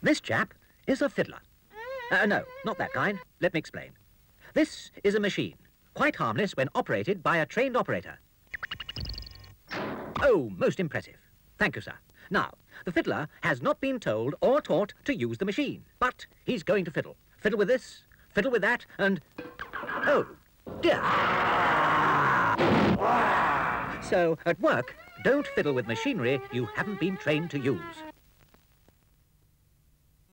This chap is a fiddler. Uh, no, not that kind. Let me explain. This is a machine, quite harmless when operated by a trained operator. Oh, most impressive. Thank you, sir. Now, the fiddler has not been told or taught to use the machine, but he's going to fiddle. Fiddle with this, fiddle with that, and... Oh, dear. So, at work, don't fiddle with machinery you haven't been trained to use.